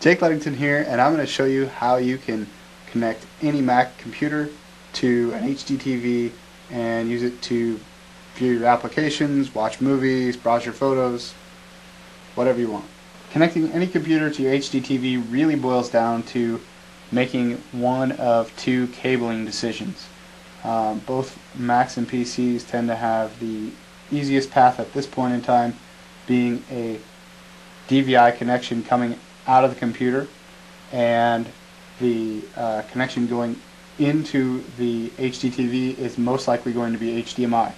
Jake Ludington here and I'm going to show you how you can connect any Mac computer to an HDTV and use it to view your applications, watch movies, browse your photos, whatever you want. Connecting any computer to your HDTV really boils down to making one of two cabling decisions. Um, both Macs and PCs tend to have the easiest path at this point in time being a DVI connection coming out of the computer and the uh, connection going into the HDTV is most likely going to be HDMI.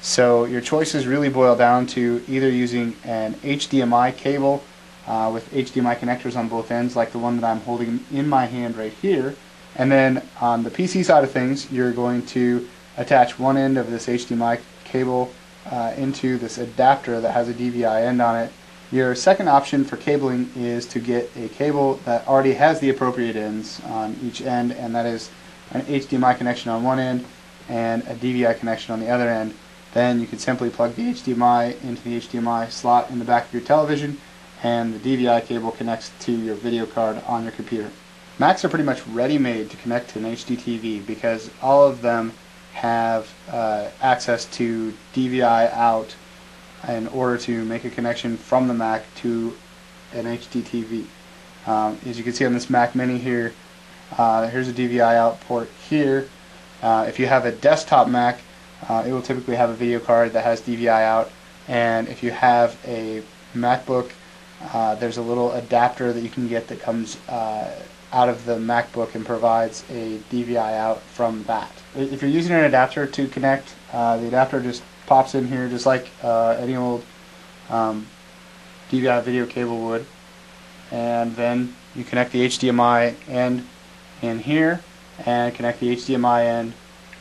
So your choices really boil down to either using an HDMI cable uh, with HDMI connectors on both ends like the one that I'm holding in my hand right here and then on the PC side of things you're going to attach one end of this HDMI cable uh, into this adapter that has a DVI end on it your second option for cabling is to get a cable that already has the appropriate ends on each end, and that is an HDMI connection on one end and a DVI connection on the other end. Then you can simply plug the HDMI into the HDMI slot in the back of your television, and the DVI cable connects to your video card on your computer. Macs are pretty much ready-made to connect to an HDTV because all of them have uh, access to DVI out in order to make a connection from the Mac to an HDTV. Um, as you can see on this Mac Mini here, uh, here's a DVI out port here. Uh, if you have a desktop Mac, uh, it will typically have a video card that has DVI out, and if you have a MacBook, uh, there's a little adapter that you can get that comes uh, out of the MacBook and provides a DVI out from that. If you're using an adapter to connect, uh, the adapter just pops in here just like uh, any old um, DVI video cable would and then you connect the HDMI end in here and connect the HDMI end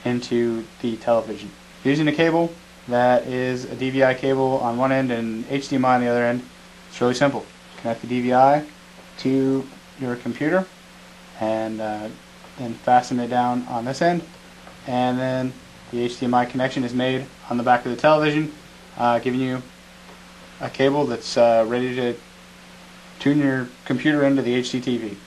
into the television. Using a cable that is a DVI cable on one end and HDMI on the other end, it's really simple. Connect the DVI to your computer and uh, then fasten it down on this end and then the HDMI connection is made on the back of the television, uh, giving you a cable that's uh, ready to tune your computer into the HDTV.